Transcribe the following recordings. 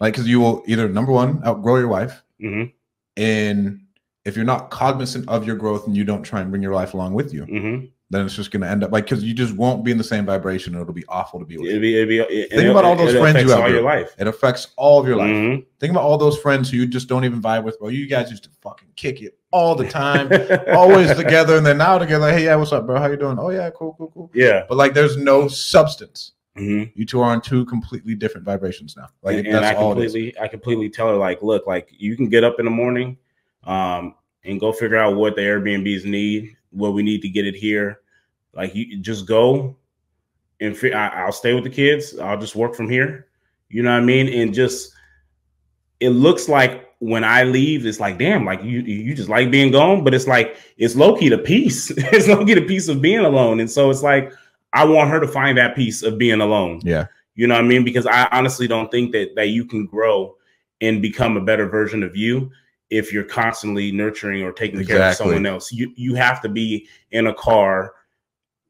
Like, because you will either number one outgrow your wife, hmm and if you're not cognizant of your growth and you don't try and bring your life along with you, hmm then it's just going to end up like because you just won't be in the same vibration. and It'll be awful to be with. It'd be, it'd be, it, Think about all those it friends you have, all your life. It affects all of your life. Mhm. Think about all those friends who you just don't even vibe with, bro. You guys used to fucking kick it all the time, always together, and then now together. Hey, yeah, what's up, bro? How you doing? Oh yeah, cool, cool, cool. Yeah. But like, there's no substance. Hmm You two are on two completely different vibrations now. Like and, and that's I completely, I completely tell her like, look, like you can get up in the morning, um, and go figure out what the Airbnbs need, what we need to get it here. Like you just go, and fi- I, I'll stay with the kids. I'll just work from here. You know what I mean? And just it looks like when I leave, it's like, damn, like you you just like being gone, but it's like it's low key the peace. it's low key the peace of being alone, and so it's like I want her to find that peace of being alone. Yeah. You know what I mean? Because I honestly don't think that that you can grow and become a better version of you if you're constantly nurturing or taking care of someone else. You you have to be in a car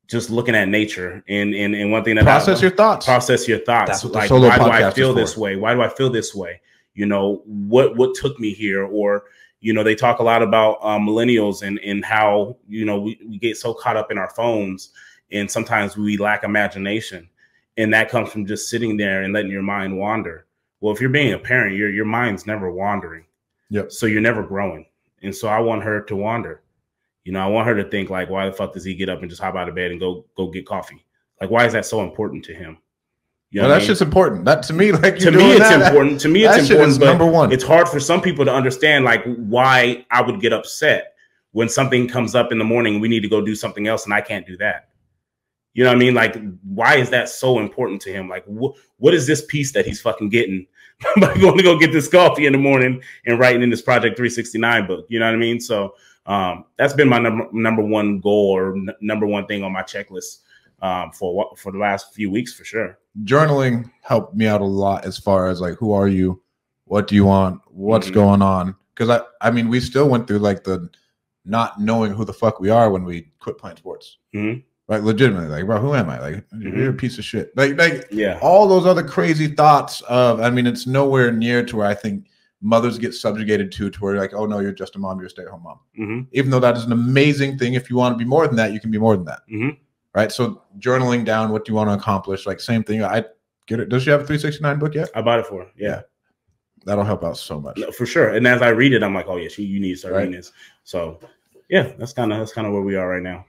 just looking at nature and and, and one thing that Process I, your thoughts. process your thoughts. That's what the like solo why do I feel this way? Why do I feel this way? You know, what what took me here? Or, you know, they talk a lot about um, millennials and and how, you know, we, we get so caught up in our phones and sometimes we lack imagination. And that comes from just sitting there and letting your mind wander. Well, if you're being a parent, your your mind's never wandering. Yep. So you're never growing. And so I want her to wander. You know, I want her to think like, why the fuck does he get up and just hop out of bed and go go get coffee? Like, why is that so important to him? You Well, know I that's mean? just important. That to me, like to me, it's that, important. To me, it's important. number one. it's hard for some people to understand like why I would get upset when something comes up in the morning we need to go do something else and I can't do that. You know what I mean? Like, why is that so important to him? Like, wh- what is this peace that he's fucking getting by going to go get this coffee in the morning and writing in this Project 369 book? You know what I mean? So um, that's been my number number one goal or n- number one thing on my checklist um, for for the last few weeks for sure. journaling helped me out a lot as far as like who are you what do you want what's Mhm. going on because i i mean we still went through like the not knowing who the fuck we are when we quit playing sports Mhm. Like legitimately like bro who am i like you're a piece of shit like like Yeah. all those other crazy thoughts of i mean it's nowhere near to where i think mothers get subjugated to to where like oh no you're just a mom you're a stay-at-home mom hmm even though that is an amazing thing if you want to be more than that you can be more than that Mhm. right so journaling down what do you want to accomplish like same thing i get it does she have a 369 book yet I bought it for her. Yeah. that'll help out so much No, for sure. And as I read it, I'm like, oh yeah, she, you need to start Right. reading this. So yeah, that's kind of that's kind of where we are right now.